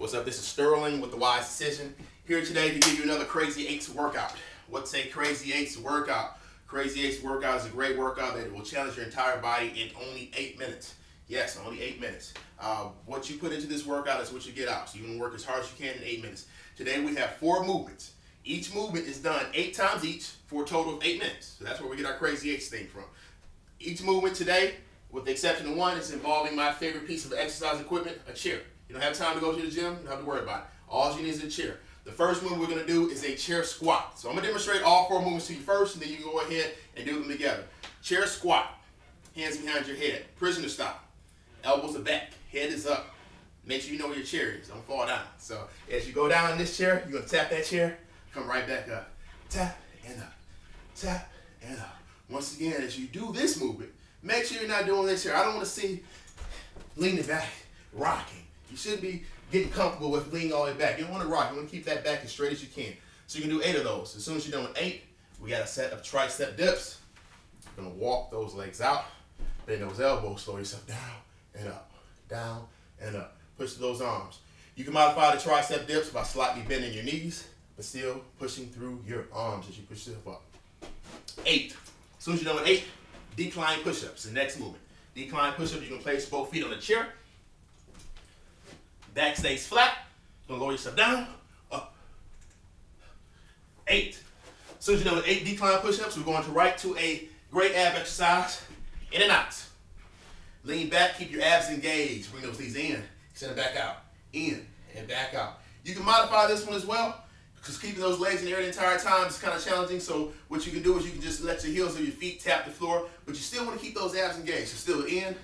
What's up? This is Sterling with the Wise Decision. Here today to give you another Crazy Eights workout. What's a Crazy Eights workout? Crazy Eights workout is a great workout that will challenge your entire body in only eight minutes. Yes, only eight minutes. Uh, what you put into this workout is what you get out. So you can work as hard as you can in eight minutes. Today we have four movements. Each movement is done eight times each for a total of eight minutes. So that's where we get our Crazy Eights thing from. Each movement today, with the exception of one, is involving my favorite piece of exercise equipment, a chair. You don't have time to go to the gym, you don't have to worry about it. All you need is a chair. The first move we're gonna do is a chair squat. So I'm gonna demonstrate all four movements to you first, and then you can go ahead and do them together. Chair squat, hands behind your head, prisoner stop, elbows are back, head is up. Make sure you know where your chair is, don't fall down. So as you go down in this chair, you're gonna tap that chair, come right back up. Tap and up, tap and up. Once again, as you do this movement, make sure you're not doing this here. I don't wanna see leaning back, rocking. You shouldn't be getting comfortable with leaning all the way back. You don't want to rock. You want to keep that back as straight as you can. So you can do eight of those. As soon as you're done with eight, we got a set of tricep dips. You're going to walk those legs out. Bend those elbows. Slow yourself down and up. Down and up. Push those arms. You can modify the tricep dips by slightly bending your knees, but still pushing through your arms as you push yourself up. Eight. As soon as you're done with eight, decline push-ups. The next movement. Decline push-up, you can place both feet on the chair Back stays flat. Gonna lower yourself down, up. Eight. As soon as you're done with eight decline push-ups, we're going to right to a great ab exercise. In and out. Lean back, keep your abs engaged. Bring those knees in, send it back out. In and back out. You can modify this one as well, because keeping those legs in the air the entire time is kind of challenging. So what you can do is you can just let your heels of your feet tap the floor, but you still want to keep those abs engaged. So still in,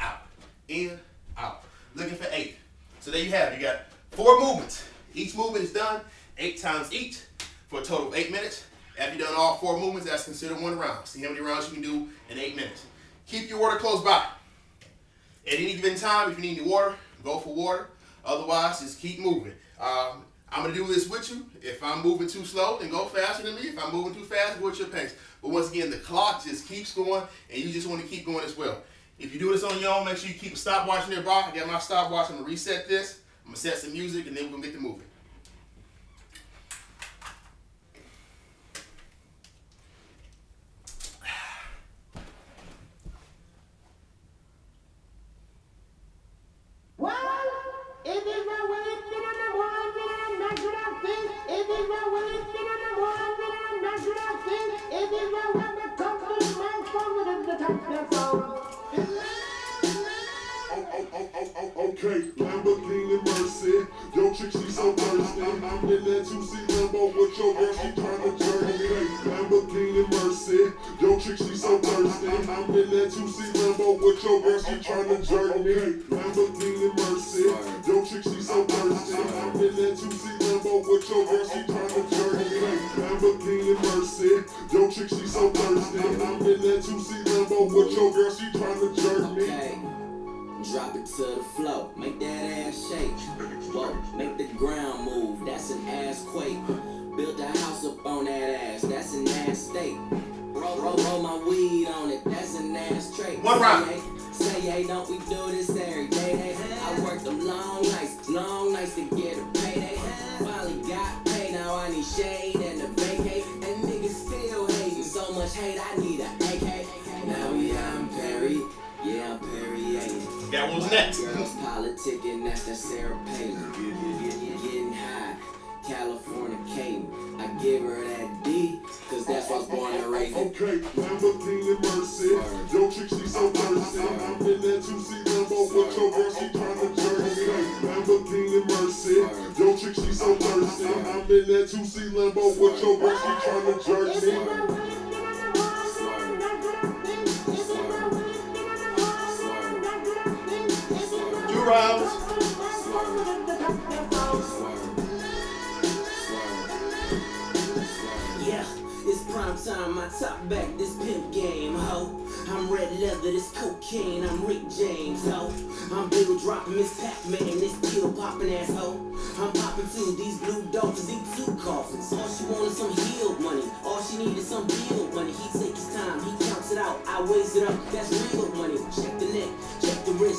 out, in, out. Looking for eight. So there you have it. You got four movements. Each movement is done eight times each for a total of eight minutes. After you've done all four movements, that's considered one round. See how many rounds you can do in eight minutes. Keep your water close by. At any given time, if you need any water, go for water. Otherwise, just keep moving. Um, I'm going to do this with you. If I'm moving too slow, then go faster than me. If I'm moving too fast, go at your pace. But once again, the clock just keeps going, and you just want to keep going as well. If you do this on your own, make sure you keep a stopwatch nearby. I got my stopwatch. I'm going to reset this. I'm going to set some music, and then we're going to get to moving. Oh, oh, oh, okay, Lamborghini Mercy. Yo, chick, she so thirsty. I'm in that 2C Lambo with your girl, she tryna journey me. Lamborghini Mercy. Yo, chick, she so thirsty. I'm in that 2C Lambo with your girl, she tryna journey me. Lamborghini Mercy. Yo, chick, she so thirsty. I'm in that 2C Lambo with your girl, she tryna journey me. Lamborghini Mercy. Yo, chick, she so thirsty. I'm in that 2C Lambo with your girl, she tryna jerk me. Drop it to the floor, make that ass shake. Whoa, make the ground move, that's an ass quake. Build a house up on that ass, that's an ass state. Roll, roll, roll my weed on it, that's an ass trait. One round. Say, hey, don't we do this every day? Hey, I worked them long nights, long nights to get a Girls politicking, that's that Sarah Palin. Getting high, California Caden. I give her that D, cause that's what's born and raised. Okay, Lamborghini Mercy. Yo, chick, she so thirsty. I'm in that 2C Lambo with your girl, she tryna journey me. Lamborghini Mercy. Yo, chick, she so thirsty. I'm in that 2C Lambo with your girl, she tryna jerk me. Yeah, it's prime time, I top back this pimp game, ho. I'm red leather, this cocaine, I'm Rick James, ho. I'm big Fiddle dropping Miss Pac-Man, this pill popping asshole. I'm popping too, these blue dolphins eat two coffins. All she wanted some healed money, all she needed some bill money. He takes his time, he counts it out, I weighs it up, that's real money. Check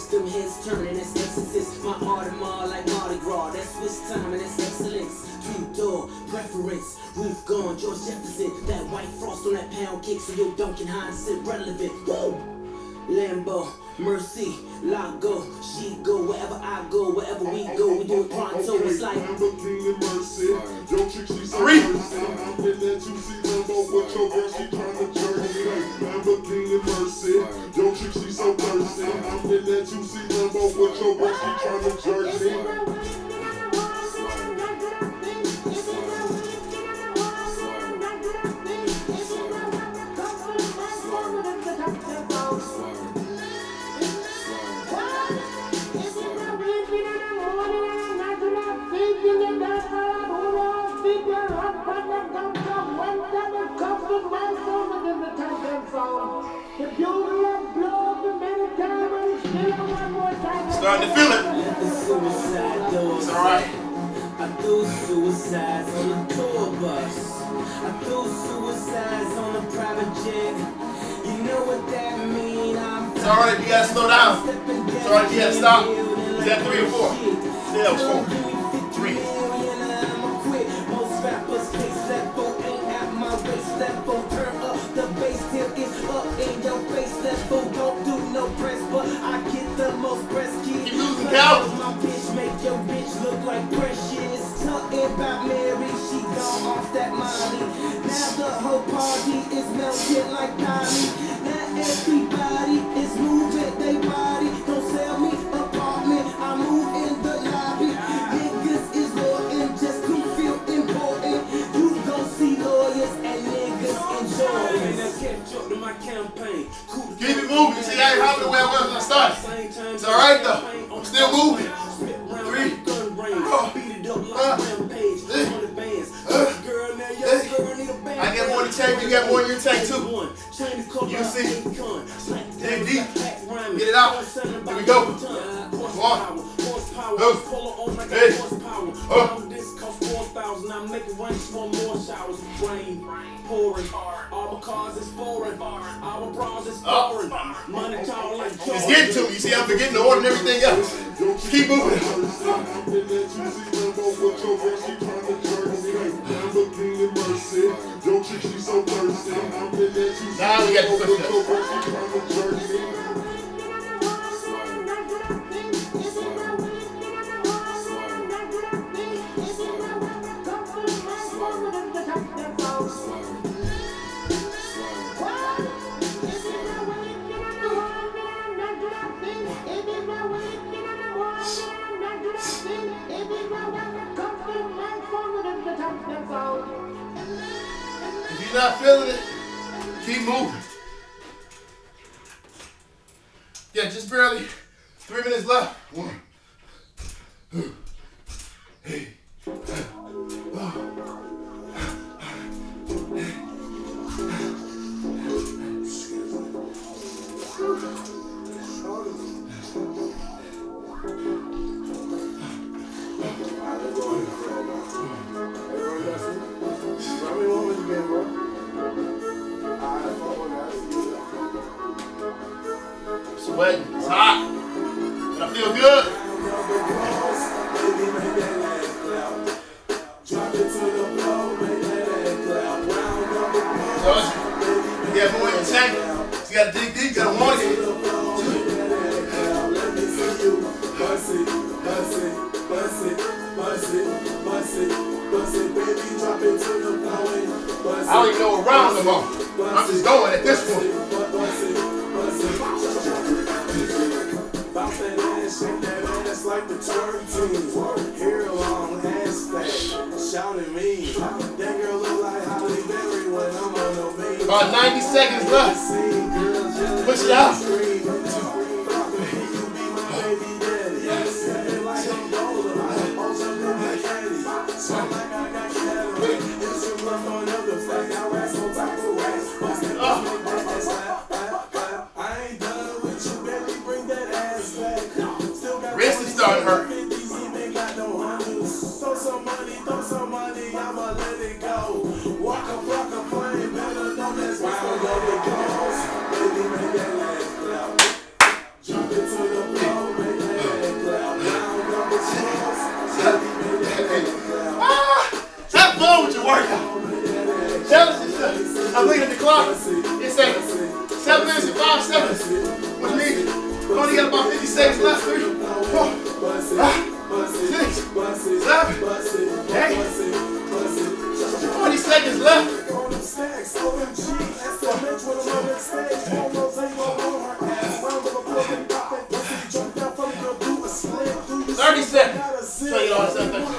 the neck, check the wrist, them heads turning, that's exorcist. My Audemars like Mardi Gras, that's Swiss time and that's excellence. Two door, preference, roof gone, George Jefferson. That white frost on that pound cake, so your Duncan Hines is irrelevant. Woo! Lambo, Mercy, Lago, she go wherever I go, wherever we go, we do it pronto. It's like Lamborghini Mercy. Yo, chick, she so Three. I'm in that 2C Lambo with your girl, she Lambo with your girl, she tryna Starting to feel it. the. It's alright. I threw suicides on the tour bus. I threw suicides on a private jet. You know what that mean? I'm It's alright if you gotta slow down. It's alright if you gotta stop. Is that three or four? Yeah, four. I get more to take, you got more in your tank too. You see. Dig deep. Get it out. Here we go. One. Two. Hey. Oh. I'm making rain, small more showers, rain pouring. All my cars is foreign, all bras is foreign. Money tall like It's getting to me. You see, I'm forgetting to order and everything else. Keep moving. Now we got the not feeling it, keep moving. Yeah, just barely. Three minutes left. One. two, Sweating. It's hot. But I feel good. You. Got more in your tank. You gotta dig deep, you gotta want it. I don't even know what round I'm on. I'm just going at this point. Fat, shouting me. That girl look like Halle Berry when I'm on the beat. About 90 seconds left. See girls just Push it out. 12, it's 7. 7 minutes and 5 seconds, which means we only got about 50 seconds left. 3, 4, 5, 6, 7, 8, 20 seconds left. Thirty seconds. So y'all, what I'm?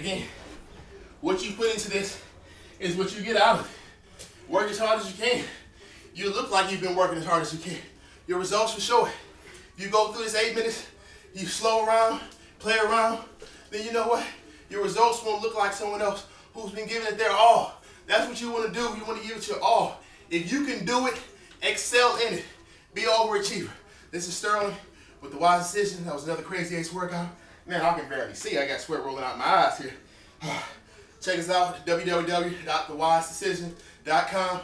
Again, what you put into this is what you get out of it. Work as hard as you can. You look like you've been working as hard as you can. Your results will show it. You go through this eight minutes, you slow around, play around, then you know what? Your results won't look like someone else who's been giving it their all. That's what you want to do. You want to give it your all. If you can do it, excel in it. Be overachiever. This is Sterling with the Wise Decision. That was another Crazy Eights workout. Man, I can barely see. I got sweat rolling out my eyes here. Check us out, www.thewisedecision.com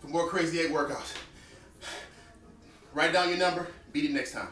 for more Crazy 8 workouts. Write down your number. Beat it next time.